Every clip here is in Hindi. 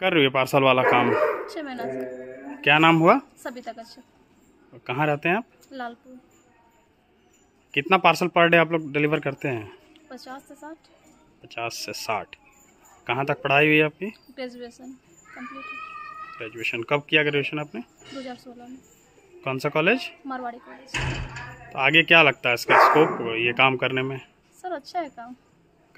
कर रही है पार्सल वाला काम? छह महीना से। क्या नाम हुआ? सबिता कश्यप कहाँ रहते हैं आप? लालपुर। कितना पार्सल पर डे आप लोग डिलीवर करते हैं? पचास से साठ। पचास से साठ। कहाँ तक पढ़ाई हुई है आपकी? ग्रेजुएशन कंप्लीट ग्रेजुएशन कब किया ग्रेजुएशन आपने? दो हज़ार सोलह में। कौन सा कॉलेज मारवाड़ी कॉलेज तो आगे क्या लगता है इसका स्कोप ये काम करने में? सर अच्छा है काम।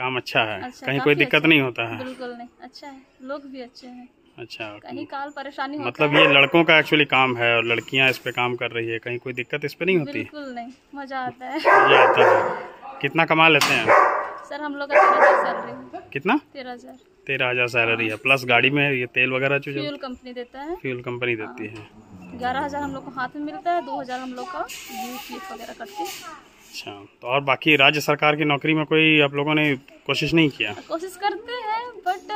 काम अच्छा है अच्छा कहीं कोई दिक्कत अच्छा। नहीं होता है। बिल्कुल नहीं अच्छा है लोग भी अच्छे हैं। अच्छा कहीं काल परेशानी मतलब ये लड़कों का एक्चुअली काम है और लड़कियाँ इस पे काम कर रही है कहीं कोई दिक्कत इस पे नहीं होती? बिल्कुल नहीं मज़ा आता है। ये आता है। कितना कमा लेते हैं? सर हम लोग है। कितना? तेरह हज़ार। तेरह हज़ार सैलरी है प्लस गाड़ी में ये तेल वगैरह फ्यूल कंपनी देता है। फ्यूल कंपनी देती है। ग्यारह हज़ार हम लोग को हाथ में मिलता है दो हज़ार हम लोग का वगैरह अच्छा तो और बाकी राज्य सरकार की नौकरी में कोई आप लोगों ने कोशिश नहीं किया? कोशिश करते हैं बट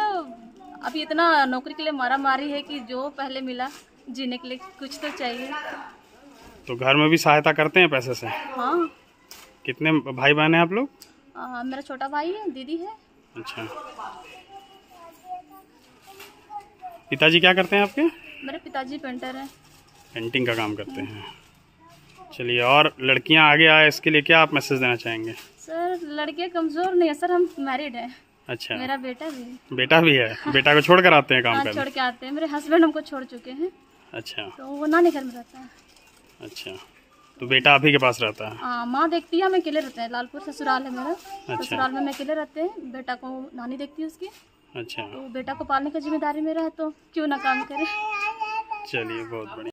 अभी इतना नौकरी के लिए मारा मारी है कि जो पहले मिला जीने के लिए कुछ तो चाहिए। तो घर में भी सहायता करते हैं पैसे से? हाँ। कितने भाई बहन हैं आप लोग? आ, मेरा छोटा भाई है दीदी है। अच्छा। पिताजी क्या करते हैं आपके? मेरे पिताजी पेंटर हैं। पेंटिंग का काम करते हैं। चलिए और लड़कियाँ आगे आए इसके लिए क्या आप मैसेज देना चाहेंगे? सर लड़के कमज़ोर नहीं है। सर हम मैरिड है। अच्छा। मेरा बेटा भी है। बेटा भी है? बेटा को छोड़ कर आते हैं काम हाँ करने छोड़ के आते हैं। मेरे हस्बैंड हमको छोड़ चुके हैं। अच्छा। तो वो नानी घर में रहता है। अच्छा। तो बेटा आप ही के पास रहता है? हाँ माँ देखती है हम अकेले रहते हैं। लालपुर ससुराल है मेरा। अच्छा। ससुराल में अकेले रहते हैं। बेटा को नानी देखती है उसकी। अच्छा। तो बेटा को पालने की ज़िम्मेदारी मेरा है तो क्यों ना काम करे। चलिए बहुत बढ़िया।